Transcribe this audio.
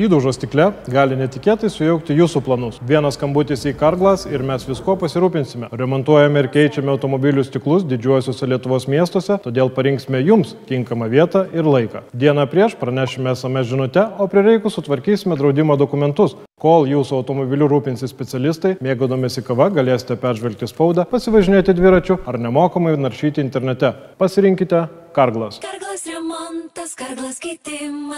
Įdaužo stikle gali netikėtai sujaukti jūsų planus. Vienas skambutis į Karglas ir mes visko pasirūpinsime. Remontuojame ir keičiame automobilių stiklus didžiuosiuose Lietuvos miestuose, todėl parinksime jums tinkamą vietą ir laiką. Dieną prieš pranešime SMS žinutę, o prireikus sutvarkysime draudimo dokumentus. Kol jūsų automobiliu rūpinsis specialistai, mėgaudamėsi kava galėsite peržvelgti spaudą, pasivažinėti dviračiu ar nemokamai naršyti internete. Pasirinkite Karglas. Karglas remontas, karglas keitimas.